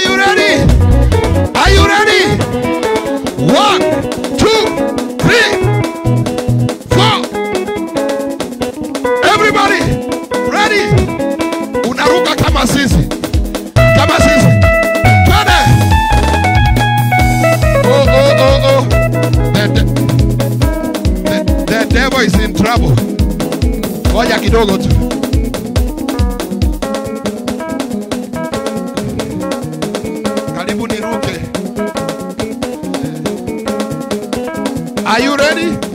Are you ready? Are you ready? One, two, three, four. Everybody, ready? Unaruka kama sisi, kama sisi. Twende. Oh, oh, oh, oh. The, the, the, the devil is in trouble. Ngoja kidogo tu. Are you ready?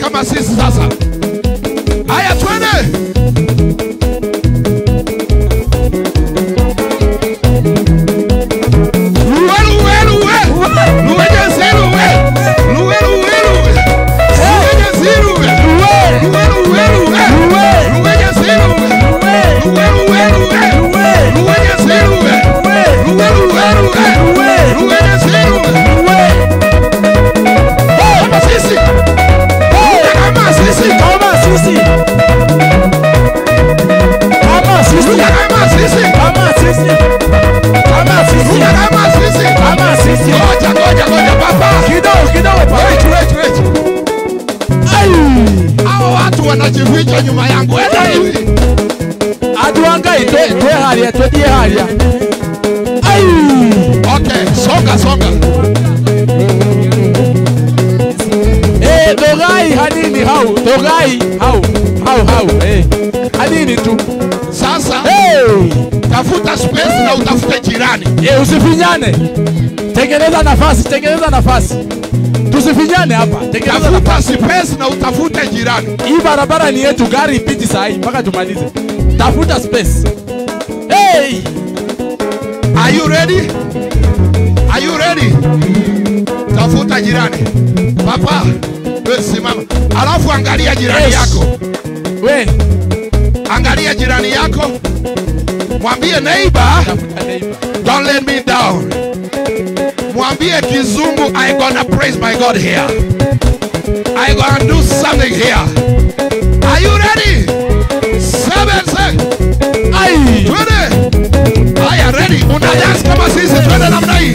kama sisi sasa. Aya 20 Hawa wanajificha nyuma yangu. Enda hivi. Atuangai twe twe haria twe die haria. Ai. Okay, songa, songa. Eh, dogai hanini hau. Dogai hau. Hau hau. Eh. Hanini tu. Sasa Hey. Tafuta space na utafute jirani. E, usifinyane. Tengeneza nafasi, tengeneza nafasi. Tusifinyane hapa. Tengeneza nafasi. Tafuta space na utafute jirani. Hii barabara ni yetu, gari ipiti saa hii mpaka tumalize. Tafuta space. Hey! Are you ready? Are you ready? Tafuta jirani. Papa, wewe simama. Alafu angalia jirani Yes. yako. We, Angalia jirani yako. Mwambie neighbor, don't let me down. Mwambie kizungu I gonna praise my God here. I gonna do something here. Are you ready? Seven, six. Ai! Twende. Haya, ready. Una dance kama sisi, twende namna hii.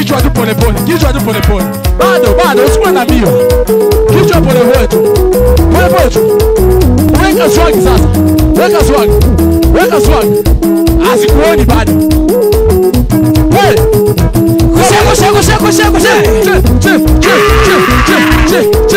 Kichwa tu pole pole, kichwa tu pole pole. Bado bado usikue na mbio. Kichwa pole pole tu. Pole pole tu. Weka swag sasa. Weka swag. Weka swag. Asikuoni bado. Hey. Kusha kusha kusha kusha kusha. Chip chip chip chip chip chip.